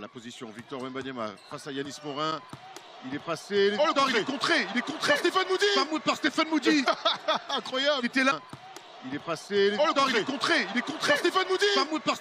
La position, Victor Wembanyama face à Yanis Morin. Il est passé. Oh, le Non, il est contré. Il est contré. Par Stéphane Moody Par, par Stéphane Moody. Incroyable il était là. Il est passé. Oh, le Non, il est contré. Il est contré. Par Stéphane Moody Par, par